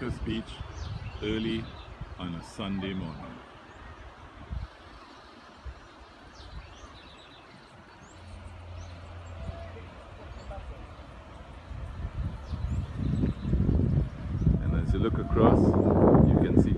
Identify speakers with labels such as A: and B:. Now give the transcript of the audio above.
A: Marcus Beach early on a Sunday morning. And as you look across, you can see